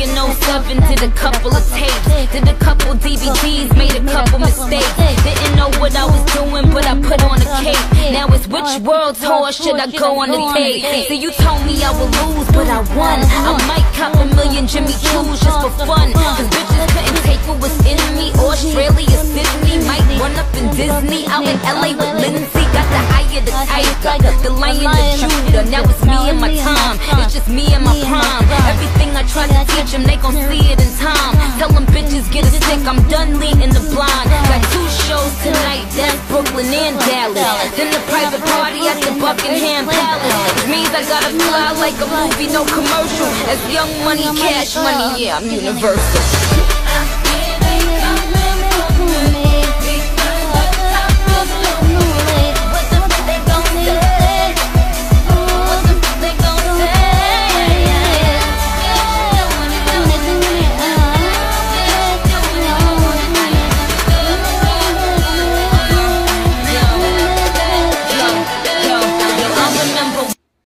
in 07, did a couple of tapes. Did a couple DVDs, made a couple mistakes. Didn't know what I was doing, but I put on a cape. Now it's which world tour should I go on a? See, you told me I would lose, but I won. I might cop a million Jimmy Choos just for fun. Cause bitches couldn't take what was in me. Australia, Sydney, might run up in Disney. Out in LA with Lindsay, got the of the tiger, the lion of Judah. Now it's me and my time, it's just me and my prime. Time. Tell them bitches get a stick, I'm done leading the blind. Got two shows tonight, that's Brooklyn and Dallas. Then the private party at the Buckingham Palace. Means I gotta fly like a movie, no commercial. As young money, cash money, yeah, I'm universal.